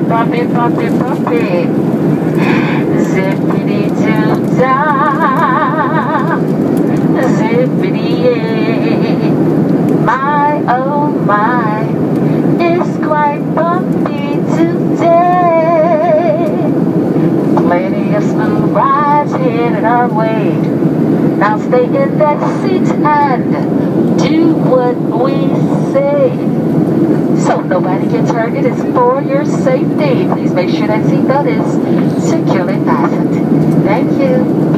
are bumpy, bumpy, bumpy. Zippity doo dah. Zippity yay. My oh my, it's quite bumpy today. Plenty of smooth rides headed our way. Now stay in that seat and do what we. So nobody gets hurt. It is for your safety. Please make sure that seatbelt is securely fastened. Thank you.